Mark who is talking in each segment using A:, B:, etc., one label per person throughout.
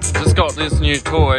A: Just got this new toy.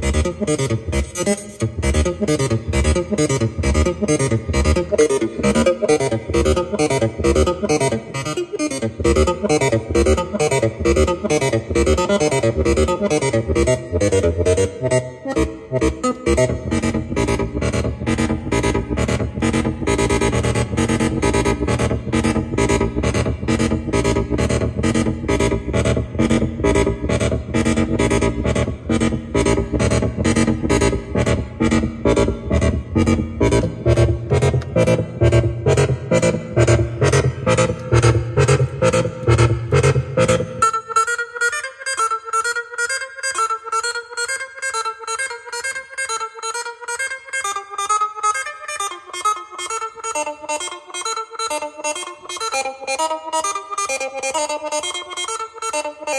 B: Thank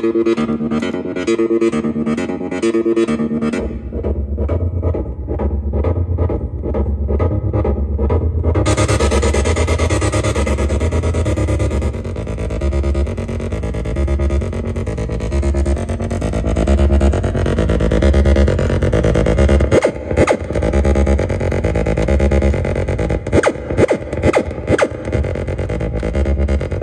B: Gracias.